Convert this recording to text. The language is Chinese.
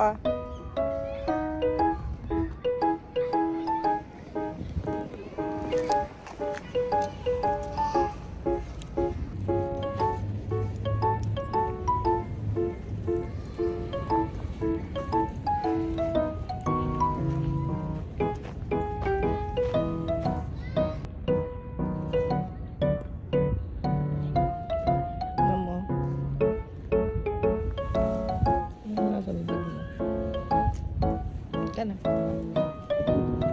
papá. 真的。